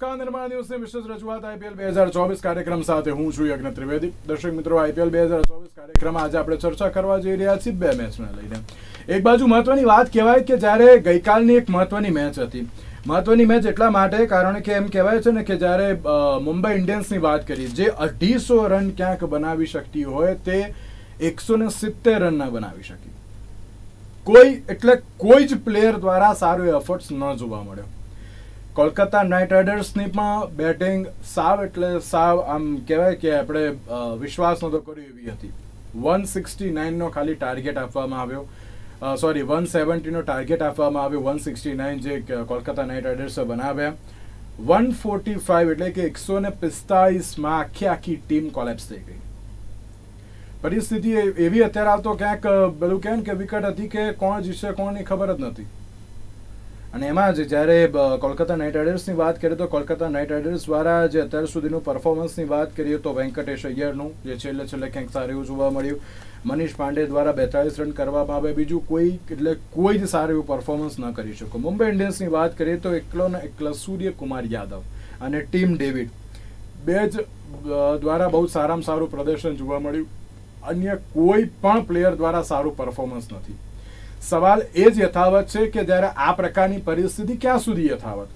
નમસ્કાર, નિર્માણ ન્યૂઝની વિશેષ રજૂઆત આઈપીએલ બે હજાર ચોવીસ કાર્યક્રમ સાથે હું છું યજ્ઞ ત્રિવેદી. દર્શક મિત્રો, આઈપીએલ બે હજાર ચોવીસ કાર્યક્રમ આજે આપણે ચર્ચા કરવા જઈ રહ્યા છીએ બે મેચને લઈને. એક બાજુ મહત્વની વાત કહેવાય કે જ્યારે ગઈકાલની એક મહત્વની મેચ હતી. મહત્વની મેચ એટલા માટે કારણ કે એમ કહેવાય છે ને કે જ્યારે મુંબઈ ઇન્ડિયન્સની વાત કરીએ, જે અઢીસો રન ક્યાંક બનાવી શકતી હોય તે એકસો ને સિત્તેર રન ના બનાવી શકી. કોઈ, એટલે કોઈ જ પ્લેયર દ્વારા સારો એફર્ટ્સ ન જોવા મળ્યો. કોલકાતા નાઇટ રાઇડર્સની પણ બેટિંગ સાવ એટલે સાવ આમ કહેવાય કે આપણે વિશ્વાસ નહોતો કર્યો એવી હતી. વન સિક્સટી નાઇનનો ખાલી ટાર્ગેટ આપવામાં આવ્યો. સોરી, વન સેવન્ટીનો ટાર્ગેટ આપવામાં આવ્યો. વન સિક્સટી નાઇન જે કોલકાતા નાઇટ રાઇડર્સે બનાવ્યા. વન ફોર્ટી ફાઇવ એટલે કે એકસો ને પિસ્તાળીસમાં આખી આખી ટીમ કોલેપ્સ થઈ ગઈ. પરિસ્થિતિ એવી અત્યારે આવતો ક્યાંક પેલું કહે કે વિકેટ હતી કે કોણ જીતશે કોણની ખબર જ નથી. અને એમાં જ જ્યારે કોલકાતા નાઇટ રાઇડર્સની વાત કરીએ તો કોલકાતા નાઇટ રાઇડર્સ દ્વારા જે અત્યાર સુધીનું પરફોર્મન્સની વાત કરીએ તો વેંકટેશ અય્યરનું, જે છેલ્લે છેલ્લે ક્યાંક સારું એવું જોવા મળ્યું. મનીષ પાંડે દ્વારા બેતાળીસ રન કરવામાં આવે. બીજું કોઈ, એટલે કોઈ જ સારું એવું પરફોર્મન્સ ન કરી શકો. મુંબઈ ઇન્ડિયન્સની વાત કરીએ તો એકલો ને એકલો સૂર્યકુમાર યાદવ અને ટીમ ડેવિડ બે જ દ્વારા બહુ સારામાં સારું પ્રદર્શન જોવા મળ્યું. અન્ય કોઈ પણ પ્લેયર દ્વારા સારું પરફોર્મન્સ નથી. સવાલ એ જ યથાવત છે કે જ્યારે આ પ્રકારની પરિસ્થિતિ ક્યાં સુધી યથાવત?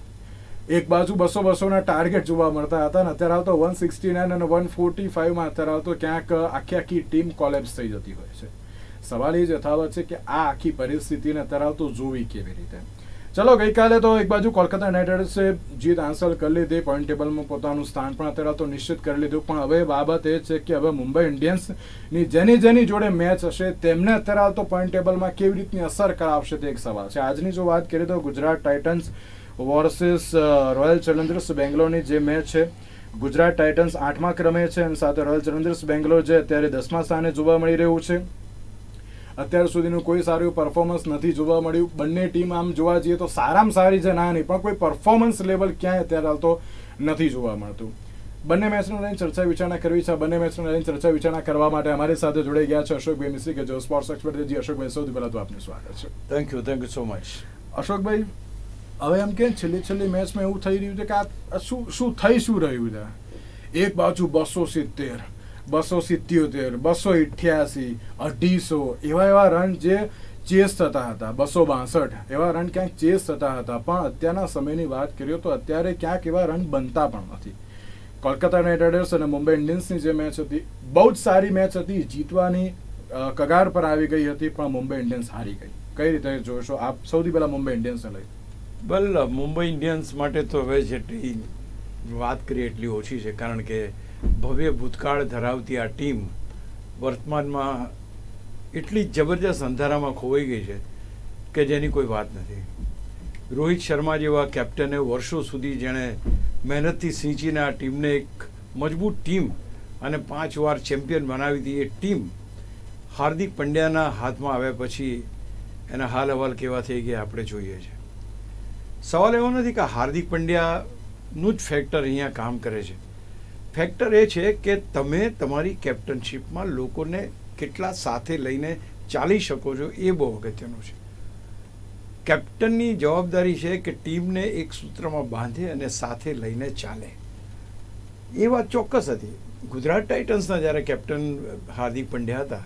એક બાજુ બસો બસોના ટાર્ગેટ જોવા મળતા હતા અને અત્યારે આવતો વન સિક્સટી નાઇન અને વન ફોર્ટી ફાઈવમાં અત્યારે આવતો ક્યાંક આખી આખી ટીમ કોલેપ્સ થઈ જતી હોય છે. સવાલ એ જ યથાવત છે કે આ આખી પરિસ્થિતિને અત્યારે આવતો જોવી કેવી રીતે? ચલો, ગઈકાલે તો એક બાજુ કોલકાતા નાઇટ રાઇડર્સે જીત હાંસલ કરી લીધી. પોઈન્ટ ટેબલમાં પોતાનું સ્થાન પણ અત્યારે તો નિશ્ચિત કરી લીધું. પણ હવે બાબત એ છે કે હવે મુંબઈ ઇન્ડિયન્સની જેની જેની જોડે મેચ હશે, તેમને અત્યારે તો પોઈન્ટ ટેબલમાં કેવી રીતની અસર કરાવશે તે એક સવાલ છે. આજની જો વાત કરીએ તો Gujarat Titans versus Royal Challengers બેંગ્લોરની જે મેચ છે, ગુજરાત ટાઇટન્સ આઠમા ક્રમે છે અને સાથે રોયલ ચેલેન્જર્સ બેંગ્લોર જે અત્યારે દસમા સ્થાને જોવા મળી રહ્યું છે. અત્યાર સુધીનું કોઈ સારું પરફોર્મન્સ નથી જોવા મળ્યું. બંને ટીમ આમ જોવા જઈએ તો સારામાં સારી છે ના નહીં પણ કોઈ પરફોર્મન્સ લેવલ ક્યાંય અત્યારે હાલ તો નથી જોવા મળતું. બંને મેચનું લઈને ચર્ચા વિચારણા કરવી છે. બંને મેચનું લઈને ચર્ચા વિચારણા કરવા માટે અમારી સાથે જોડાઈ ગયા છે અશોકભાઈ મિશ્રી કે જો સ્પોર્ટ્સ એક્સપર્ટ જે અશોકભાઈ સૌથી પહેલાં તો આપનું સ્વાગત છે. Thank you thank you so much અશોકભાઈ હવે એમ કે છેલ્લી છેલ્લી મેચમાં એવું થઈ રહ્યું છે કે આ શું શું થઈ શું રહ્યું છે? એક બાજુ બસો સિત્તેર બસો સિત્યોતેર, બસો ઇઠ્યાસી, અઢીસો, એવા એવા રન જે ચેસ થતા હતા, બસો બાસઠ, એવા રન ક્યાંક ચેસ થતા હતા. પણ અત્યારના સમયની વાત કરીએ તો અત્યારે ક્યાંક એવા રન બનતા પણ નથી. કોલકાતા નાઇટ રાઇડર્સ અને મુંબઈ ઇન્ડિયન્સની જે મેચ હતી, બહુ જ સારી મેચ હતી. જીતવાની કગાર પર આવી ગઈ હતી, પણ મુંબઈ ઇન્ડિયન્સ હારી ગઈ. કઈ રીતે જોશો? આપ સૌથી પહેલા મુંબઈ ઇન્ડિયન્સને લઈ. બલ મુંબઈ ઇન્ડિયન્સ માટે તો હવે જેટલી વાત કરીએ એટલી ઓછી છે, કારણ કે ભવ્ય ભૂતકાળ ધરાવતી આ ટીમ વર્તમાનમાં એટલી જબરજસ્ત અંધારામાં ખોવાઈ ગઈ છે કે જેની કોઈ વાત નથી. રોહિત શર્મા જેવા કેપ્ટને વર્ષો સુધી જેણે મહેનતથી સિંચીને આ ટીમને એક મજબૂત ટીમ અને પાંચ વાર ચેમ્પિયન બનાવી હતી, એ ટીમ હાર્દિક પંડ્યાના હાથમાં આવ્યા પછી એના હાલ અહેવાલ કેવા થઈ ગયા આપણે જોઈએ છે. સવાલ એવો નથી કે હાર્દિક પંડ્યાનું જ ફેક્ટર અહીંયા કામ કરે છે. ફેક્ટર એ છે કે તમે તમારી કેપ્ટનશીપમાં લોકોને કેટલા સાથે લઈને ચાલી શકો છો એ બહુ અગત્યનું છે. કેપ્ટનની જવાબદારી છે કે ટીમને એક સૂત્રમાં બાંધે અને સાથે લઈને ચાલે. એ વાત ચોક્કસ હતી. ગુજરાત ટાઇટન્સના જ્યારે કેપ્ટન હાર્દિક પંડ્યા હતા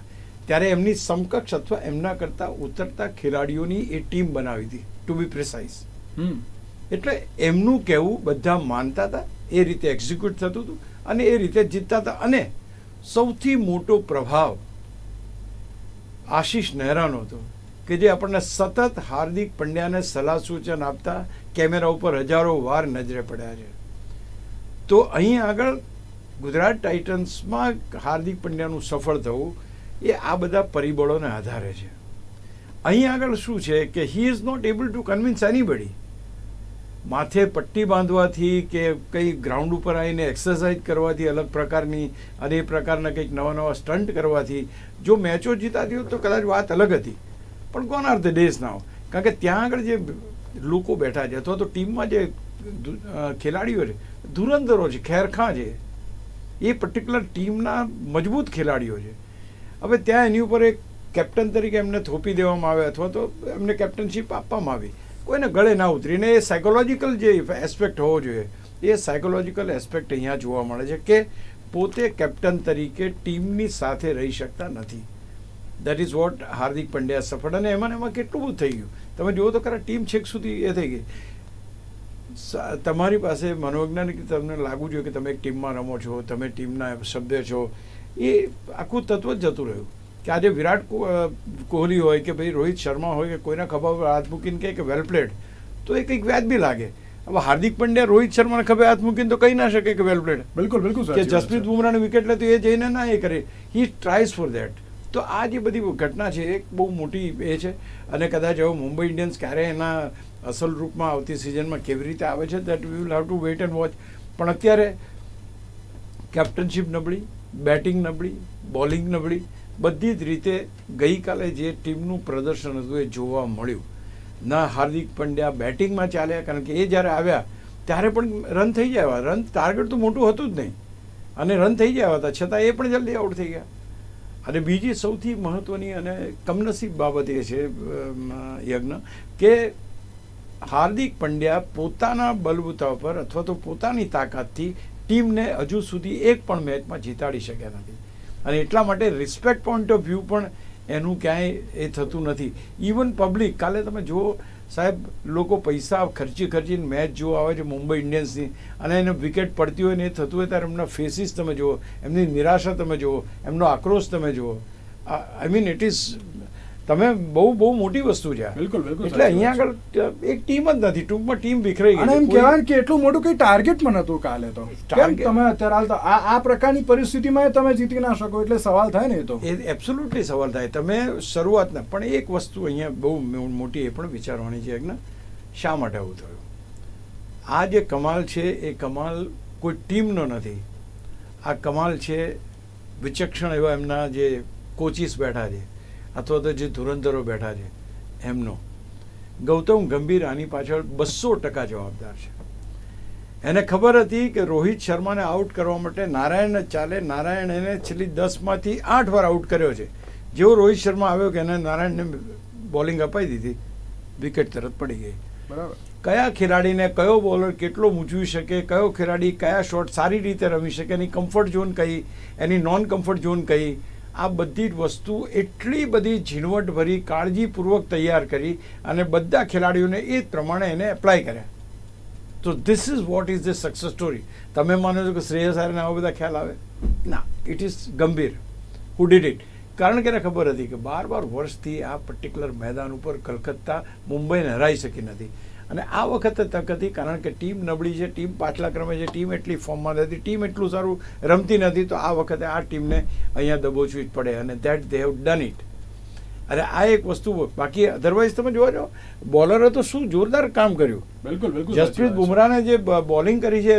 ત્યારે એમની સમકક્ષ અથવા એમના કરતાં ઉતરતા ખેલાડીઓની એ ટીમ બનાવી હતી ટુ બી પ્રિસાઇઝ એટલે એમનું કહેવું બધા માનતા હતા એ રીતે એક્ઝિક્યુટ થતું હતું. અને એ રીતે જીતતા હતા. અને સૌથી મોટો પ્રભાવ આશીષ નહેરાનો હતો કે જે આપણને સતત હાર્દિક પંડ્યાને સલાહ સૂચન આપતા કેમેરા ઉપર હજારો વાર નજરે પડ્યા છે. તો અહીં આગળ ગુજરાત ટાઇટન્સમાં હાર્દિક પંડ્યાનું સફળ થવું એ આ બધા પરિબળોને આધારે છે. અહીં આગળ શું છે કે he is not able to convince anybody માથે પટ્ટી બાંધવાથી કે કંઈ ગ્રાઉન્ડ ઉપર આવીને એક્સરસાઇઝ કરવાથી અલગ પ્રકારની અને એ પ્રકારના કંઈક નવા નવા સ્ટન્ટ કરવાથી, જો મેચો જીતાતી હોત તો કદાચ વાત અલગ હતી. પણ gone are the days now કારણ કે ત્યાં આગળ જે લોકો બેઠા છે, અથવા તો ટીમમાં જે ખેલાડીઓ છે, ધુરંધરો છે, ખેરખાં છે, એ પર્ટિક્યુલર ટીમના મજબૂત ખેલાડીઓ છે. હવે ત્યાં એની ઉપર એક કેપ્ટન તરીકે એમને થોપી દેવામાં આવે અથવા તો એમને કેપ્ટનશીપ આપવામાં આવી. કોઈને ગળે ના ઉતરીને એ સાયકોલોજીકલ જે એસ્પેક્ટ હોવો જોઈએ, એ સાયકોલોજીકલ એસ્પેક્ટ અહીંયા જોવા મળે છે કે પોતે કેપ્ટન તરીકે ટીમની સાથે રહી શકતા નથી. That is what Hardik Pandya સફળ અને એમાં એમાં કેટલું બધું થઈ ગયું. તમે જુઓ તો ખરા ટીમ છેક સુધી એ થઈ ગઈ. તમારી પાસે મનોવૈજ્ઞાનિક તમને લાગવું જોઈએ કે તમે એક ટીમમાં રમો છો, તમે ટીમના સભ્ય છો. એ આખું તત્વ જ જતું રહ્યું. કે આજે વિરાટ કોહલી હોય કે ભાઈ રોહિત શર્મા હોય કે કોઈના ખભા પર હાથ મૂકીને કહે કે વેલ પ્લેડ તો એ કંઈક વ્યાજબી લાગે. હવે હાર્દિક પંડ્યા રોહિત શર્માને ખભે હાથ મૂકીને તો કહી ના શકે કે વેલ પ્લેડ બિલકુલ બિલકુલ કે જસપ્રીત. બુમરાહને વિકેટ લે તો એ જઈને ના એ કરે. હી ટ્રાઇઝ ફોર દેટ તો આ જે બધી ઘટના છે એક બહુ મોટી એ છે. અને કદાચ હવે મુંબઈ ઇન્ડિયન્સ ક્યારે એના અસલ રૂપમાં આવતી સિઝનમાં કેવી રીતે આવે છે that we will have to wait and watch પણ અત્યારે કેપ્ટનશીપ નબળી બેટિંગ નબળી બોલિંગ નબળી બધી જ રીતે ગઈકાલે જે ટીમનું પ્રદર્શન હતું એ જોવા મળ્યું. ના હાર્દિક પંડ્યા બેટિંગમાં ચાલ્યા, કારણ કે એ જ્યારે આવ્યા, ત્યારે પણ રન થઈ ગયા. રન ટાર્ગેટ તો મોટું હતું જ નહીં. અને રન થઈ ગયા હતા. છતાં એ પણ જલ્દી આઉટ થઈ ગયા. અને બીજી સૌથી મહત્વની અને કમનસીબ બાબત એ છે યજ્ઞ, કે હાર્દિક પંડ્યા પોતાના બલબૂતા પર અથવા તો પોતાની તાકાતથી ટીમને હજુ સુધી એક પણ મેચમાં જીતાડી શક્યા નથી. અને એટલા માટે રિસ્પેક્ટ પોઈન્ટ ઓફ વ્યૂ પણ એનું ક્યાંય એ થતું નથી. ઇવન પબ્લિક કાલે તમે જુઓ, સાહેબ, લોકો પૈસા ખર્ચી ખર્ચીને મેચ જોવા આવે છે, મુંબઈ ઇન્ડિયન્સની અને એને વિકેટ પડતી હોય ને એ થતું હોય ત્યારે એમના ફેસીસ તમે જુઓ, એમની નિરાશા તમે જુઓ, એમનો આક્રોશ તમે જુઓ. આઈ મીન ઇટ ઇઝ તમે બહુ બહુ મોટી વસ્તુ છે. બિલકુલ, બિલકુલ એટલે અહીંયા આગળ એક ટીમ જ નથી ટૂંકમાં ટીમ વિખરાઈ ગઈ એમ કહેવાય કે એટલું મોટું કઈ ટાર્ગેટ પણ હતું કાલે તો. કેમ? તમે અત્યારે હાલ તો આ આ પ્રકારની પરિસ્થિતિમાં તમે જીતી ના શકો એટલે સવાલ થાય ને એ તો. એ એબ્સોલ્યુટલી સવાલ થાય. તમે શરૂઆતના પણ એક વસ્તુ અહીંયા બહુ મોટી એ પણ વિચારવાની છે ને શા માટે આવું થયું? આ જે કમાલ છે એ કમાલ કોઈ ટીમનો નથી. આ કમાલ છે વિચક્ષણ એવા એમના જે કોચિસ બેઠા છે. અથવા તો જે ધુરંધરો બેઠા છે એમનો. ગૌતમ ગંભીર આની પાછળ બસો ટકા જવાબદાર છે. એને ખબર હતી કે રોહિત શર્માને આઉટ કરવા માટે નારાયણ જ ચાલે નારાયણ એને છેલ્લી દસમાંથી આઠ વાર આઉટ કર્યો છે. જેવો રોહિત શર્મા આવ્યો કે એને નારાયણને બોલિંગ અપાઈ દીધી વિકેટ તરત પડી ગઈ. બરાબર. કયા ખેલાડીને કયો બોલર કેટલો મૂંઝવી શકે કયો ખેલાડી કયા શોટ સારી રીતે રમી શકે એની કમ્ફર્ટ ઝોન કઈ એની નોન કમ્ફર્ટ ઝોન કઈ આ બધી જ વસ્તુ એટલી બધી ઝીણવટભરી, કાળજીપૂર્વક તૈયાર કરી અને બધા ખેલાડીઓને એ પ્રમાણે એને એપ્લાય કર્યા. તો this is what is the success story તમે માનો છો કે શ્રેયસ આયરને આવા બધા ખ્યાલ આવે? ના ઇટ ઇઝ ગંભીર. હુ ડીડ ઇટ કારણ કે એને ખબર હતી કે બાર બાર વર્ષથી આ પર્ટિક્યુલર મેદાન ઉપર કલકત્તા, મુંબઈને હરાઈ શકી નથી. અને આ વખતે તક હતી કારણ કે ટીમ નબળી છે, ટીમ પાછલા ક્રમે છે, ટીમ એટલી ફોર્મમાં નથી, ટીમ એટલું સારું રમતી નથી, તો આ વખતે આ ટીમને અહીંયા દબોચવી જ પડે અને that they have done it અને આ એક વસ્તુ બાકી અધરવાઇઝ તમે જોવા જાઓ બોલરે તો શું જોરદાર કામ કર્યું. બિલકુલ બિલકુલ જસપ્રીત બુમરાને જે બોલિંગ કરી છે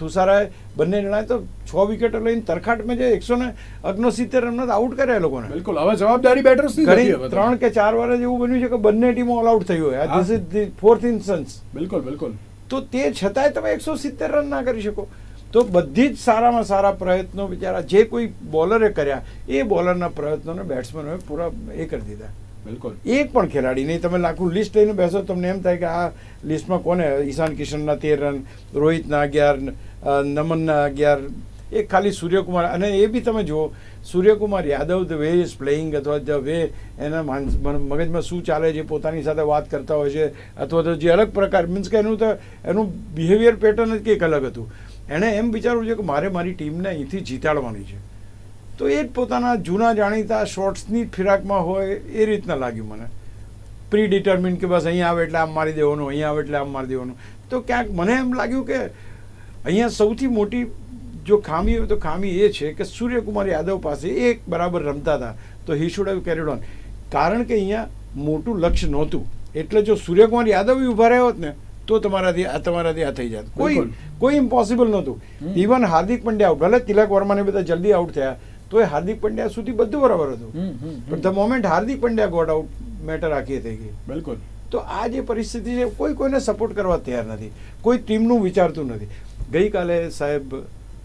થુસારાએ બંને જણાએ તો છ વિકેટો લઈને તરખાટમાં જે એકસો ને અગ્નોસિત્તેર રનનો આઉટ કર્યા એ લોકોને. બિલકુલ હવે જવાબદારી બેટર્સ. ત્રણ કે ચાર વાર એવું બન્યું છે કે બંને ટીમો ઓલ આઉટ થઈ હોય. This is the fourth instance બિલકુલ બિલકુલ. તો તે છતાંય તમે એકસો સિત્તેર રન ના કરી શકો. તો બધી જ સારામાં સારા પ્રયત્નો બિચારા જે કોઈ બોલરે કર્યા એ બોલરના પ્રયત્નોને બેટ્સમેનોએ પૂરા એ કરી દીધા. બિલકુલ. એક પણ ખેલાડી નહીં. તમે લાખું લિસ્ટ લઈને બેસો તમને એમ થાય કે આ લિસ્ટમાં કોને? ઈશાન કિશનના તેર રન રોહિતના અગિયાર નમનના અગિયાર એ ખાલી સૂર્યકુમાર. અને એ બી તમે જુઓ Suryakumar Yadav the way is playing અથવા ધ વે એના મગજમાં શું ચાલે છે પોતાની સાથે વાત કરતા હોય છે અથવા તો જે અલગ પ્રકાર મીન્સ કે એનું તો એનું બિહેવિયર પેટર્ન જ કંઈક અલગ હતું. એણે એમ વિચારવું છે કે મારે મારી ટીમને અહીંથી જીતાડવાની છે. તો એ જ પોતાના જૂના જાણીતા શોર્ટ્સની ફિરાકમાં હોય એ રીતના લાગ્યું મને. પ્રી ડિટર્મિન કે બસ અહીંયા આવે એટલે આમ મારી દેવાનું, અહીંયા આવે એટલે આમ મારી દેવાનું. તો ક્યાંક મને એમ લાગ્યું કે અહીંયા સૌથી મોટી જો ખામી હોય તો ખામી એ છે કે સૂર્યકુમાર યાદવ પાસે એક બરાબર રમતા હતા. તો he should have carried on કારણ કે અહીંયા મોટું લક્ષ્ય નહોતું. એટલે જો સૂર્યકુમાર યાદવ ઊભા રહ્યા હોત ને તો તમારાથી આ તમારાથી આ થઈ જાત. કોઈ કોઈ ઇમ્પોસિબલ નહોતું. Even Hardik Pandya out. ભલે તિલક વર્માને બધા જલ્દી આઉટ થયા તો એ હાર્દિક પંડ્યા સુધી બધું બરાબર હતું. પણ the moment Hardik Pandya got out matter આખી થઈ ગઈ. બિલકુલ. તો આ જે પરિસ્થિતિ છે કોઈ કોઈને સપોર્ટ કરવા તૈયાર નથી. કોઈ ટીમનું વિચારતું નથી. ગઈકાલે સાહેબ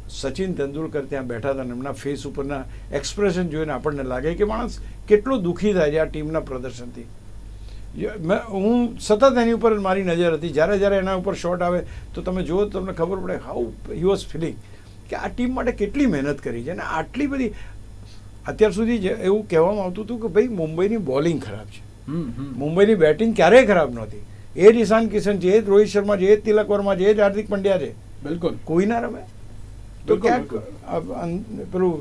સચિન તેંડુલકર ત્યાં બેઠા હતા અને એમના ફેસ ઉપરના એક્સપ્રેશન જોઈને આપણને લાગે કે માણસ કેટલો દુઃખી થાય છે આ ટીમના પ્રદર્શનથી. મેં હું સતત એની ઉપર મારી નજર હતી. જ્યારે જ્યારે એના ઉપર શોટ આવે તો તમે જુઓ તમને ખબર પડે હાઉ હી વોઝ ફિલિંગ કે આ ટીમ માટે કેટલી મહેનત કરી છે. અને આટલી બધી અત્યાર સુધી એવું કહેવામાં આવતું હતું કે ભાઈ મુંબઈની બોલિંગ ખરાબ છે. મુંબઈની બેટિંગ ક્યારેય ખરાબ નહોતી. એ જ ઈશાન કિશન છે એ જ રોહિત શર્મા છે એ જ તિલક વર્મા છે એ જ હાર્દિક પંડ્યા છે. બિલકુલ. કોઈ ના રમે. તો ક્યાંક પેલું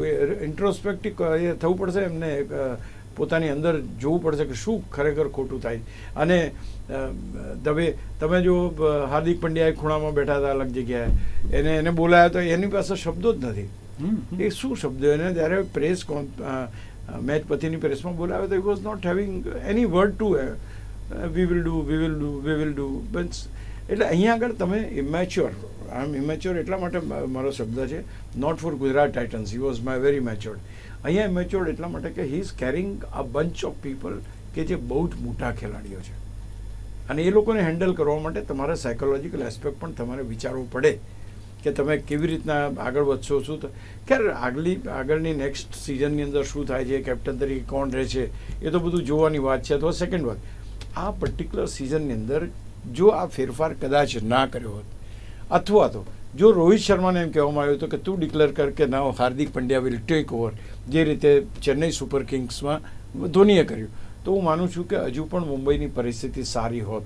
ઇન્ટ્રોસ્પેક્ટિવ એ થવું પડશે એમને પોતાની અંદર જોવું પડશે કે શું ખરેખર ખોટું થાય. અને દવે તમે તમે જો હાર્દિક પંડ્યા ખૂણામાં બેઠા હતા અલગ જગ્યાએ એને એને બોલાયા તો એની પાસે શબ્દો જ નથી. એ શું શબ્દો? એને જ્યારે પ્રેસ મેચ પછીની પ્રેસમાં બોલાવ્યો તો it was not having any word to we will do we will do we will do means એટલે અહીંયા આગળ તમે ઇમેચ્યોર આઈ એમ ઇમેચ્યોર એટલા માટે મારો શબ્દ છે. Not for Gujarat Titans he was my very matured અહીંયા મેચ્યોર્ડ એટલા માટે કે he is carrying a bunch of people કે જે બહુ જ મોટા ખેલાડીઓ છે. અને એ લોકોને હેન્ડલ કરવા માટે તમારે સાયકોલોજીકલ એસ્પેક્ટ પણ તમારે વિચારવું પડે કે તમે કેવી રીતના આગળ વધશો, શું ક્યારે આગલી, આગળની નેક્સ્ટ સિઝનની અંદર શું થાય છે કેપ્ટન તરીકે કોણ રહે છે, એ તો બધું જોવાની વાત છે. અથવા સેકન્ડ વાત, આ પર્ટિક્યુલર સિઝનની અંદર જો આ ફેરફાર કદાચ ના કર્યો હોત, અથવા તો જો રોહિત શર્માને એમ કહેવામાં આવ્યું હતું કે તું ડિક્લેર કર કે ના Hardik Pandya will take over જે રીતે ચેન્નઈ સુપર કિંગ્સમાં ધોનીએ કર્યું. તો હું માનું છું કે હજુ પણ મુંબઈની પરિસ્થિતિ સારી હોત.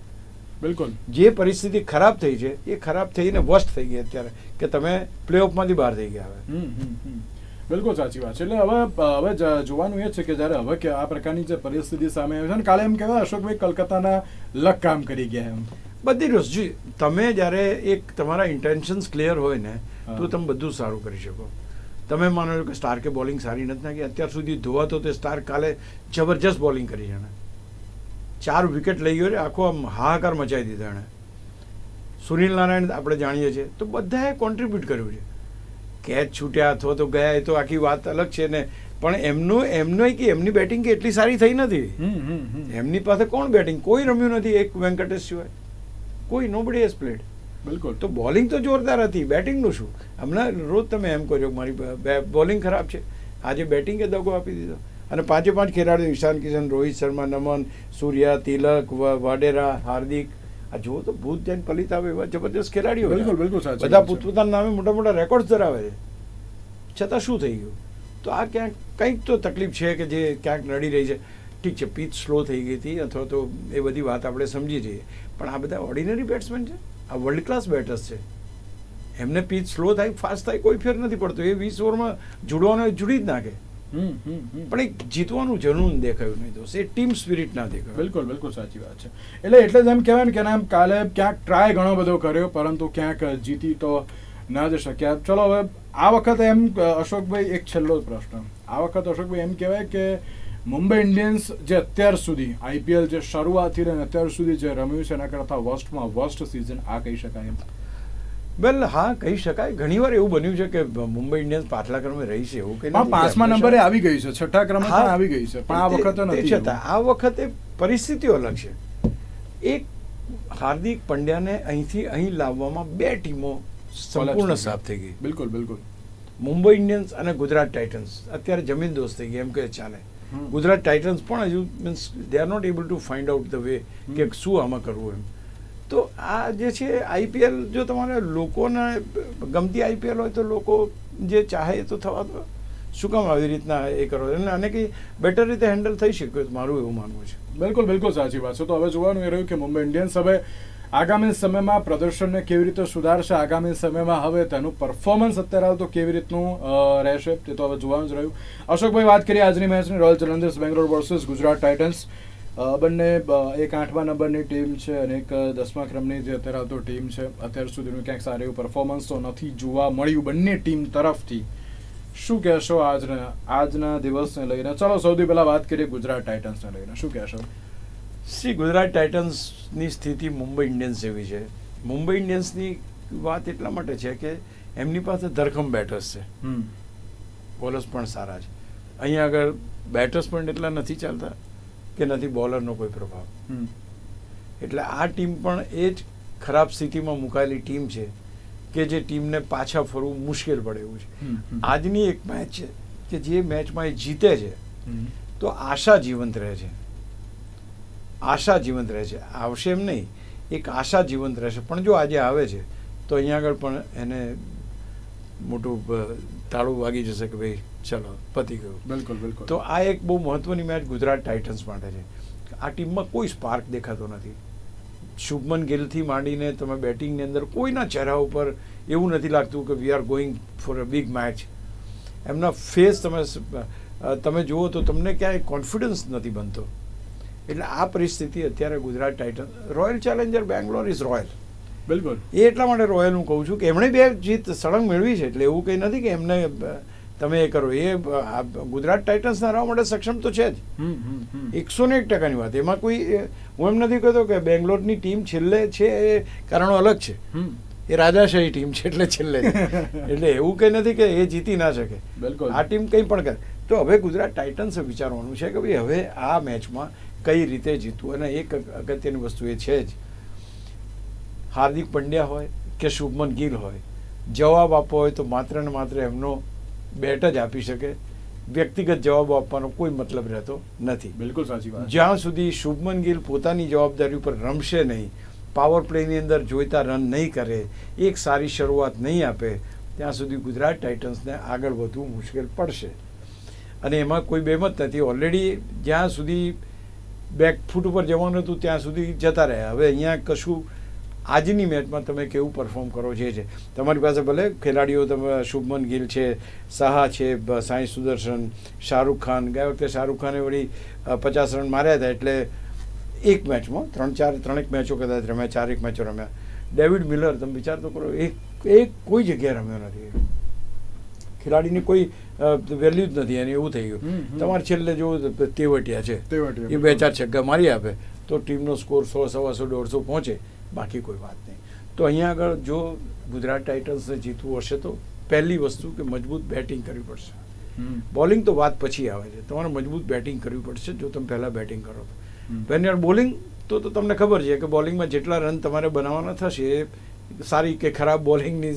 બિલકુલ. જે પરિસ્થિતિ ખરાબ થઈ છે એ ખરાબ થઈને વર્સ્ટ થઈ ગઈ અત્યારે કે તમે પ્લેઓફમાંથી બહાર થઈ ગયા હવે. બિલકુલ સાચી વાત છે. એટલે હવે હવે જોવાનું એ છે કે જ્યારે હવે કે આ પ્રકારની જે પરિસ્થિતિ સામે આવી છે ને કાલે એમ કહેવાય અશોકભાઈ કલકત્તાના લક કામ કરી ગયા એમ. બધી રોજી તમે જ્યારે એક તમારા ઇન્ટેન્શન્સ ક્લિયર હોય ને તો તમે બધું સારું કરી શકો. તમે માનો છો કે સ્ટાર્કે બોલિંગ સારી નથી નાખી અત્યાર સુધી ધોવા તો તે સ્ટાર કાલે જબરજસ્ત બોલિંગ કરી એણે. ચાર વિકેટ લઈ ગયો રે આખો આમ હાહાકાર મચાવી દીધો એણે. સુનિલ નારાયણ આપણે જાણીએ છીએ તો બધાએ કોન્ટ્રીબ્યુટ કર્યું છે. કેચ છૂટ્યા અથવા તો ગયા એ તો આખી વાત અલગ છે ને પણ એમનું એમનું કે એમની બેટિંગ કે એટલી સારી થઈ નથી. એમની પાસે કોણ બેટિંગ કોઈ રમ્યું નથી એક વેંકટેશ સિવાય. કોઈ નોબડી હેઝ પ્લેડ બિલકુલ. તો બોલિંગ તો જોરદાર હતી. બેટિંગનું શું? હમણાં રોજ તમે એમ છો મારી બોલિંગ ખરાબ છે. આજે બેટિંગે દગો આપી દીધો. અને પાંચે પાંચ ખેલાડીઓ ઈશાન કિશન રોહિત શર્મા નમન સૂર્યા તિલક વાડેરા હાર્દિક. આ જુઓ તો ભૂત જૈન પલિત આવે એવા જબરદસ્ત ખેલાડીઓ બિલકુલ, બિલકુલ સાચી બધા પોતપોતાના નામે મોટા મોટા રેકોર્ડ ધરાવે છે. છતાં શું થઈ ગયું? તો આ ક્યાંક કંઈક તો તકલીફ છે કે જે ક્યાંક નડી રહી છે. ઠીક છે પીચ સ્લો થઈ ગઈ હતી અથવા તો એ બધી વાત આપણે સમજી જઈએ. પણ આ બધા ઓર્ડિનરી બેટ્સમેન છે. આ વર્લ્ડ ક્લાસ બેટર્સ છે. એમને પીચ સ્લો થાય ફાસ્ટ થાય કોઈ ફેર નથી પડતો. એ વીસ ઓવરમાં જોડવાનો જુડી જ નાખે. હમ, હમ, હમ. પણ એક જીતવાનું જનૂન દેખાયું નહીં દોસ્ત. એ ટીમ સ્પિરિટ ના દેખાયું. બિલકુલ બિલકુલ સાચી વાત છે. એટલે એટલે જ એમ કહેવાય ને કે એમ કાલે ક્યાંક ટ્રાય ઘણો બધો કર્યો પરંતુ ક્યાંક જીતી તો ના જ શક્યા. ચલો હવે આ વખતે એમ અશોકભાઈ એક છેલ્લો પ્રશ્ન. આ વખત અશોકભાઈ એમ કહેવાય કે મુંબઈ ઇન્ડિયન્સ જે અત્યાર સુધી આઈપીએલ જે શરૂઆતથી અને અત્યાર સુધી જે રમ્યું છે એના કરતાં વર્સ્ટમાં વર્સ્ટ સિઝન આ કહી શકાય એમ. વેલ હા કહી શકાય. ઘણીવાર એવું બન્યું છે કે મુંબઈ ઇન્ડિયન્સ પાછલા ક્રમે રહી છે એવું કંઈ પાંચમા નંબરે આવી ગઈ છે છઠ્ઠા ક્રમે આવી ગઈ છે પણ આ વખતે નથી છતાં આ વખતે પરિસ્થિતિઓ અલગ છે. એક હાર્દિક પંડ્યાને અહીંથી અહીં લાવવામાં બે ટીમો સંપૂર્ણ સાફ થઈ ગઈ. બિલકુલ બિલકુલ. મુંબઈ ઇન્ડિયન્સ અને ગુજરાત ટાઇટન્સ. અત્યારે જમીન દોસ્ત થઈ ગઈ એમ કે ચાલે. ગુજરાત ટાઇટન્સ પણ હજુ means they are not able to find out the way કે શું આમાં કરવું એમ. તો આ જે છે આઈપીએલ જો તમારે લોકોને ગમતી આઈપીએલ હોય તો લોકો જે ચાહે એ તો થવા દો. શું કામ આવી રીતના એ કરો? અને આને કંઈ બેટર રીતે હેન્ડલ થઈ શક્યું મારું એવું માનવું છે. બિલકુલ બિલકુલ સાચી વાત છે. તો હવે જોવાનું એ રહ્યું કે મુંબઈ ઇન્ડિયન્સ હવે આગામી સમયમાં પ્રદર્શનને કેવી રીતે સુધારશે, આગામી સમયમાં હવે તેનું પરફોર્મન્સ અત્યારે હાલ તો કેવી રીતનું રહેશે તે તો હવે જોવાનું જ રહ્યું. અશોકભાઈ, વાત કરીએ આજની મેચની Royal Challengers Bangalore versus Gujarat Titans બંને એક આઠમા નંબરની ટીમ છે અને એક દસમા ક્રમની જે અત્યારે આવતો ટીમ છે. અત્યાર સુધીનું ક્યાંક સારું એવું પરફોર્મન્સ તો નથી જોવા મળ્યું બંને ટીમ તરફથી. શું કહેશો આજના આજના દિવસને લઈને? ચલો સૌથી પહેલાં વાત કરીએ ગુજરાત ટાઇટન્સને લઈને. શું કહેશો? સી ગુજરાત ટાઇટન્સની સ્થિતિ મુંબઈ ઇન્ડિયન્સ જેવી છે. મુંબઈ ઇન્ડિયન્સની વાત એટલા માટે છે કે એમની પાસે ધરખમ બેટર્સ છે. બોલર્સ પણ સારા છે. અહીંયા આગળ બેટર્સ પણ એટલા નથી ચાલતા કે નથી બોલરનો કોઈ પ્રભાવ. એટલે આ ટીમ પણ એ જ ખરાબ સ્થિતિમાં મુકાયેલી ટીમ છે કે જે ટીમને પાછા ફરવું મુશ્કેલ પડે એવું છે. આજની એક મેચ છે કે જે મેચમાં એ જીતે છે તો આશા જીવંત રહે છે. આશા જીવંત રહે છે. આવશે એમ નહીં. એક આશા જીવંત રહેશે. પણ જો આજે આવે છે તો અહીંયા આગળ પણ એને મોટું તાળું વાગી જશે કે ભાઈ ચલો પતી ગયું. બિલકુલ બિલકુલ. તો આ એક બહુ મહત્વની મેચ ગુજરાત ટાઇટન્સ માટે છે. આ ટીમમાં કોઈ સ્પાર્ક દેખાતો નથી. શુભમન ગિલથી માંડીને તમે બેટિંગની અંદર કોઈના ચહેરા ઉપર એવું નથી લાગતું કે we are going for a big match એમના ફેસ તમે તમે જુઓ તો તમને ક્યાંય કોન્ફિડન્સ નથી બનતો. એટલે આ પરિસ્થિતિ અત્યારે Gujarat Titan Royal Challenger Bangalore is royal બિલકુલ. એ એટલા માટે રોયલ હું કહું છું કે એમણે બે જીત સળંગ મેળવી છે એટલે એવું કંઈ નથી કે એમને તમે એ કરો. એ ગુજરાત ટાઇટન્સ હરાવવા માટે સક્ષમ તો છે જ. એકસો ને એક ટકાની વાત. એમાં કોઈ હું એમ નથી કહેતો કે બેંગ્લોરની ટીમ છેલ્લે છે એ કારણો અલગ છે. એ રાજાશાહી ટીમ છે એટલે છેલ્લે એટલે એવું કંઈ નથી કે એ જીતી ના શકે. બિલકુલ. આ ટીમ કંઈ પણ કરે. તો હવે ગુજરાત ટાઇટન્સ વિચારવાનું છે કે ભાઈ હવે આ મેચમાં કઈ રીતે જીતવું? અને એક અગત્યની વસ્તુ એ છે જ હાર્દિક પંડ્યા હોય કે શુભમન ગિલ હોય જવાબ આપવો હોય તો માત્ર ને માત્ર એમનો બેટ જ આપી શકે. વ્યક્તિગત જવાબો આપવાનો કોઈ મતલબ રહેતો નથી. બિલકુલ સાચી વાત. જ્યાં સુધી શુભમન ગિલ પોતાની જવાબદારી ઉપર રમશે નહીં પાવર પ્લેની અંદર જોઈતા રન નહીં કરે એક સારી શરૂઆત નહીં આપે ત્યાં સુધી ગુજરાત ટાઇટન્સને આગળ વધવું મુશ્કેલ પડશે. અને એમાં કોઈ બેમત નથી. ઓલરેડી જ્યાં સુધી બેક ફૂટ ઉપર જવાનું હતું, ત્યાં સુધી જતા રહ્યા. હવે અહીંયા કશું આજની મેચમાં તમે કેવું પરફોર્મ કરો છે છે? તમારી પાસે ભલે ખેલાડીઓ તમે, શુભમન ગિલ છે, સાહા છે સાંઈ સુદર્શન, શાહરૂખ ખાન, ગયા વખતે શાહરૂખ ખાને વળી પચાસ રન માર્યા હતા એટલે એક મેચમાં, ત્રણ ચાર, ત્રણેક મેચો કદાચ રમ્યા, ચારેક મેચો રમ્યા. ડેવિડ મિલર, તમે વિચાર તો કરો, એક એક કોઈ જગ્યાએ રમ્યો નથી. ખેલાડીની કોઈ વેલ્યુ જ નથી એની એવું થઈ ગયું. તમારે છેલ્લે જો તેવટિયા છે એ બે ચાર છગ્ગા મારી આપે તો ટીમનો સ્કોર સો સવાસો દોઢસો પહોંચે બાકી કોઈ વાત નહીં. તો અહીંયા આગળ જો ગુજરાત ટાઇટન્સને જીતવું હશે તો પહેલી વસ્તુ કે મજબૂત બેટિંગ કરવી પડશે. બોલિંગ તો વાત પછી આવે છે. તમારે મજબૂત બેટિંગ કરવી પડશે જો તમે પહેલાં બેટિંગ કરો વેન યુઆર બોલિંગ તો તો તમને ખબર છે કે બોલિંગમાં જેટલા રન તમારે બનાવવાના થશે એ સારી કે ખરાબ બોલિંગની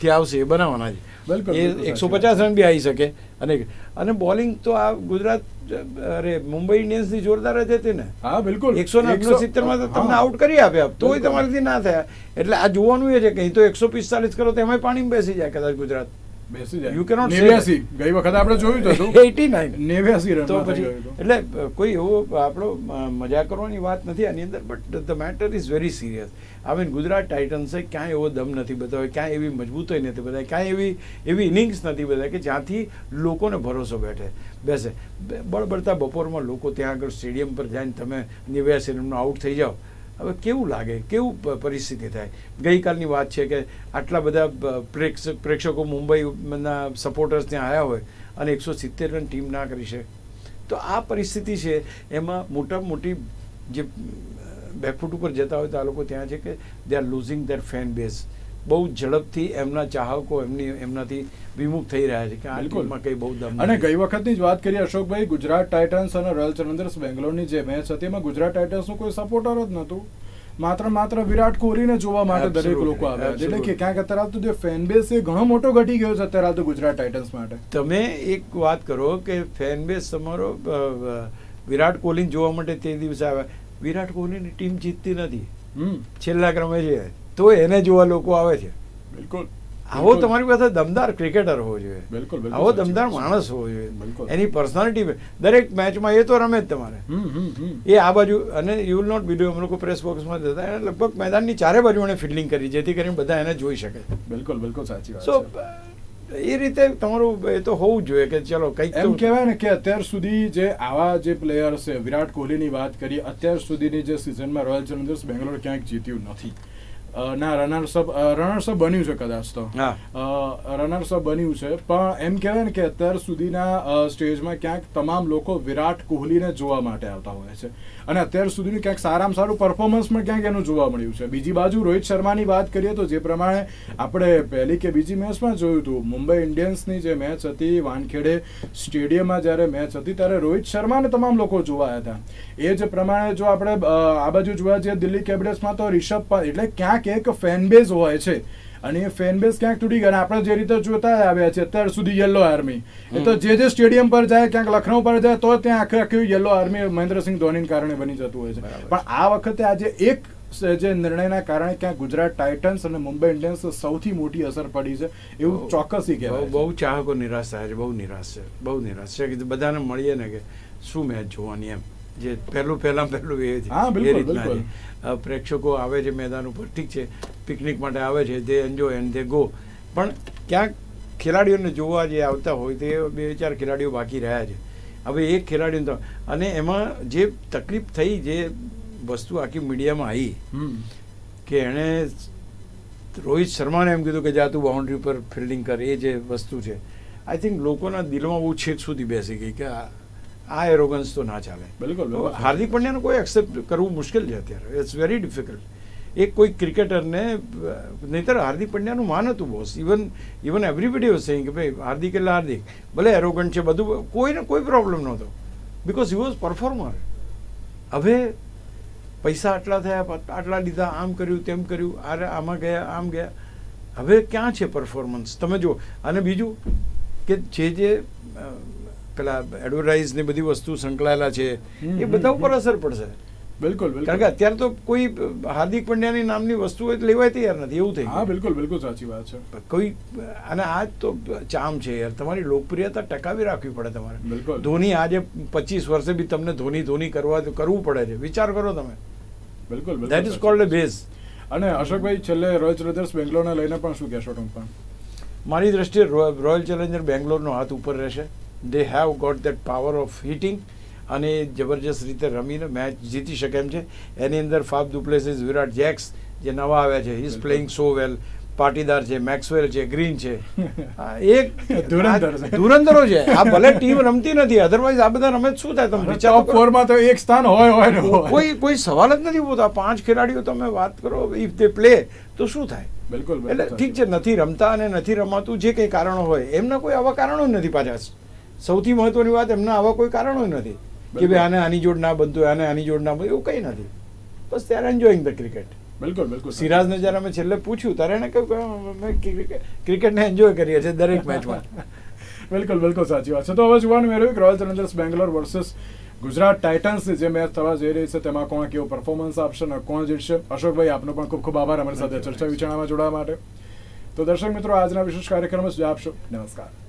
થી આવશે એ બનાવવાના છે. બિલકુલ એ એકસો પચાસ રન બી આવી શકે. અને અને બોલિંગ તો આ ગુજરાત અરે મુંબઈ ઇન્ડિયન્સની જોરદાર જ હતી ને. હા બિલકુલ. એકસો ને સિત્તેરમાં તો તમને આઉટ કરી આપ્યા તોય. તમારાથી ના થયા. એટલે આ જોવાનું એ છે કે અહીં તો એકસો પિસ્તાલીસ કરો તો એમાંય પાણી બેસી જાય કદાચ ગુજરાત. બેસી જાય. You cannot say નેવ્યાસી. ગઈ વખત આપણે જોયું હતું. એટી નાઇન નેવ્યાસી રન તો પછી એટલે કોઈ એવો આપણો મજા કરવાની વાત નથી આની અંદર but the matter is very serious I mean Gujarat ટાઇટન્સે ક્યાંય એવો દમ નથી બતાવ્યો ક્યાંય એવી મજબૂતાઈ નથી બતાવી ક્યાંય એવી એવી ઇનિંગ્સ નથી બતાવી કે જ્યાંથી લોકોને ભરોસો બેઠે બેસે. બળબડતા બપોરમાં લોકો ત્યાં આગળ સ્ટેડિયમ પર જઈને તમે નેવ્યાસી રનનો આઉટ થઈ જાઓ. હવે કેવું લાગે? કેવું પરિસ્થિતિ થાય? ગઈકાલની વાત છે કે આટલા બધા પ્રેક્ષક પ્રેક્ષ- પ્રેક્ષકો મુંબઈના સપોર્ટર્સ ત્યાં આવ્યા હોય અને એકસો સિત્તેર રન ટીમ ના કરી છે. તો આ પરિસ્થિતિ છે, એમાં મોટા મોટી જે બેકફૂટ ઉપર જતા હોય તો આ લોકો ત્યાં છે કે they are losing their fan base બહુ ઝડપથી એમના ચાહકો એમની એમનાથી વિમુખ થઈ રહ્યા છે કે આ. ટીમમાં કંઈ બહુ દમ અને ગઈ વખતની જ વાત કરીએ અશોકભાઈ ગુજરાત ટાઇટન્સ અને રોયલ ચેલેન્જર્સ બેંગ્લોરની જે મેચ હતી એમાં ગુજરાત ટાઇટન્સનું કોઈ સપોર્ટર જ નહોતું. માત્ર માત્ર વિરાટ કોહલીને જોવા માટે દરેક લોકો આવ્યા. એટલે કે ક્યાંક અત્યારે તો જે ફેન બેસ એ ઘણો મોટો ઘટી ગયો છે અત્યારે તો ગુજરાત ટાઇટન્સ માટે. તમે એક વાત કરો કે ફેન બેસ તમારો વિરાટ કોહલીને જોવા માટે તે દિવસે આવ્યા. વિરાટ કોહલીની ટીમ જીતતી નથી. છેલ્લા ક્રમે છે. તો એને જોવા લોકો આવે છે. બિલકુલ આવો તમારી પાસે દમદાર ક્રિકેટર હોવો જોઈએ. બિલકુલ, આવો દમદાર માણસ હોવો જોઈએ. એની પર્સનાલિટી દરેક મેચમાં એ તો રમે જ તમારે. એ આ બાજુ અને યુ વિલ નોટ અમે લોકો પ્રેસ બોક્સમાં જતા એને લગભગ મેદાનની ચારે બાજુ એને ફિલ્ડિંગ કરી જેથી કરીને બધા એને જોઈ શકે. બિલકુલ બિલકુલ સાચી વાત સો એ રીતે તમારું એ તો હોવું જ જોઈએ કે ચલો કંઈક એમ કહેવાય ને કે અત્યાર સુધી જે આવા જે પ્લેયર્સ છે વિરાટ કોહલીની વાત કરીએ અત્યાર સુધીની જે સિઝનમાં રોયલ ચેલેન્જર્સ બેંગ્લોર ક્યાંક જીત્યું નથી. અ, ના રનર્સઅપ રનર્સઅપ બન્યું છે કદાચ તો. હા. રનર્સઅપ બન્યું છે. પણ એમ કહેવાય ને કે અત્યાર સુધીના સ્ટેજમાં ક્યાંક તમામ લોકો વિરાટ કોહલીને જોવા માટે આવતા હોય છે. અને અત્યાર સુધીનું ક્યાંક સારામાં સારું પરફોર્મન્સ પણ ક્યાંક એનું જોવા મળ્યું છે. બીજી બાજુ રોહિત શર્માની વાત કરીએ તો જે પ્રમાણે આપણે પહેલી કે બીજી મેચમાં જોયું હતું. મુંબઈ ઇન્ડિયન્સની જે મેચ હતી વાનખેડે સ્ટેડિયમમાં જ્યારે મેચ હતી ત્યારે રોહિત શર્માને તમામ લોકો જોવા હતા. એ જ પ્રમાણે જો આપણે આ બાજુ જોવા જઈએ દિલ્હી કેપિટલ્સમાં તો રિષભ પંત એટલે ક્યાંક એક ફેનબેઝ હોય છે. અને એ ફેનબેઝ ક્યાંક તૂટી ગયા આપણે જે રીતે જોતા આવ્યા છે અત્યાર સુધી યલો આર્મી એ તો જે જે સ્ટેડિયમ પર જાય ક્યાંક લખનઉ પર જાય તો ત્યાં આખે આખી યલો આર્મી મહેન્દ્રસિંહ ધોનીને કારણે બની જતું હોય છે. પણ આ વખતે આજે એક જે નિર્ણયના કારણે ક્યાંક ગુજરાત ટાઇટન્સ અને મુંબઈ ઇન્ડિયન્સ સૌથી મોટી અસર પડી છે એવું ચોક્કસથી કહેવાય બહુ ચાહકો નિરાશ થાય છે બહુ નિરાશ છે બહુ નિરાશ છે. કે બધાને મળીએ ને કે શું મેચ જોવાની એમ. જે પહેલું પહેલાં પહેલું એ એ રીતના પ્રેક્ષકો આવે છે મેદાન ઉપર ઠીક છે. પિકનિક માટે આવે છે તે એન્જોય એન્ડ દે ગો પણ ક્યાંક ખેલાડીઓને જોવા જે આવતા હોય તે બે ચાર ખેલાડીઓ બાકી રહ્યા છે. હવે એક ખેલાડીને તો અને એમાં જે તકલીફ થઈ જે વસ્તુ આખી મીડિયામાં આવી. કે એણે રોહિત શર્માને એમ કીધું કે જા તું બાઉન્ડ્રી પર ફિલ્ડિંગ કર એ જે વસ્તુ છે. આઈ થિંક લોકોના દિલમાં બહુ છેક સુધી બેસી ગઈ કે આ આ એરોગન્સ તો ના ચાલે. બિલકુલ, હાર્દિક પંડ્યાને કોઈ એક્સેપ્ટ કરવું મુશ્કેલ છે અત્યારે. ઇટ્સ વેરી ડિફિકલ્ટ એક કોઈ ક્રિકેટરને નહીતર હાર્દિક પંડ્યાનું માન હતું boss even even everybody was saying કે ભાઈ હાર્દિક એટલે હાર્દિક. ભલે એરોગન્ટ છે બધું કોઈને કોઈ પ્રોબ્લેમ નહોતો. બિકોઝ હી વોઝ પરફોર્મર હવે પૈસા આટલા થયા આટલા લીધા આમ કર્યું તેમ કર્યું આરે આમાં ગયા આમ ગયા. હવે ક્યાં છે પરફોર્મન્સ તમે જુઓ. અને બીજું કે જે જે પેલા એડવર્ટાઇઝ ને બધી વસ્તુ સંકળાયેલા છે એ બધા ઉપર અસર પડશે. બિલકુલ કારણ કે અત્યારે તો કોઈ હાર્દિક પંડ્યાની નામની વસ્તુ હોય લેવાય તૈયાર નથી એવું થઈ હા બિલકુલ બિલકુલ સાચી વાત છે. કોઈ અને આ તો ચામ છે યાર તમારી લોકપ્રિયતા ટકાવી રાખવી પડે તમારે. બિલકુલ. ધોની આજે પચીસ વર્ષે બી તમને ધોની ધોની કરવા કરવું પડે છે. વિચાર કરો તમે. બિલકુલ that is called a base અને અશોકભાઈ છેલ્લે રોયલ ચેલેન્જર્સ બેંગ્લોરને લઈને પણ શું કહેશો ટૂંકમાં? મારી દ્રષ્ટિએ રોયલ ચેલેન્જર બેંગ્લોરનો હાથ ઉપર રહેશે. They have got that power of hitting અને જબરજસ્ત રીતે રમીને મેચ જીતી શકે એમ છે. એની અંદર ફાફ ડુપ્લેસિસ વિરાટ જેક્સ જે નવા આવ્યા છે he is. Playing so well Patidar છે મેક્સવેલ છે ગ્રીન છે. એક ધુરંધર છે. આ ભલે ટીમ રમતી નથી અધરવાઇઝ આ બધા રમે શું થાય? તમે ટોપ તો માં તો એક સ્થાન હોય હોય કોઈ કોઈ સવાલ જ નથી હોતા પાંચ ખેલાડીઓ તમે વાત કરો ઇફ દે પ્લે તો શું થાય? બિલકુલ એટલે ઠીક છે નથી રમતા અને નથી રમાતું જે કંઈ કારણો હોય એમના કોઈ આવા કારણો જ નથી પાછા. સૌથી મહત્વની વાત એમના આવા કોઈ કારણો નથી કે ભાઈ આને આની જોડ ના બનતું આને આની જોડ ના બનતું એવું કંઈ નથી. બસ ત્યારે એન્જોઈંગ ધ ક્રિકેટ બિલકુલ બિલકુલ સિરાજને જ્યારે અમે છેલ્લે પૂછ્યું ત્યારે એને કહ્યું ક્રિકેટને એન્જોય કરીએ છીએ દરેક મેચમાં બિલકુલ બિલકુલ સાચી વાત છે. તો હવે જોવાનું મેળવ્યું કે Royal Challengers Bangalore versus Gujarat Titans જે મેચ થવા જઈ રહી છે તેમાં કોણ કેવો પરફોર્મન્સ આપશે અને કોણ જીતશે? અશોકભાઈ આપનો પણ ખૂબ ખૂબ આભાર અમારી સાથે ચર્ચા વિચારણામાં જોડાવા માટે. તો દર્શક મિત્રો આજના વિશેષ કાર્યક્રમ જ આપશો નમસ્કાર.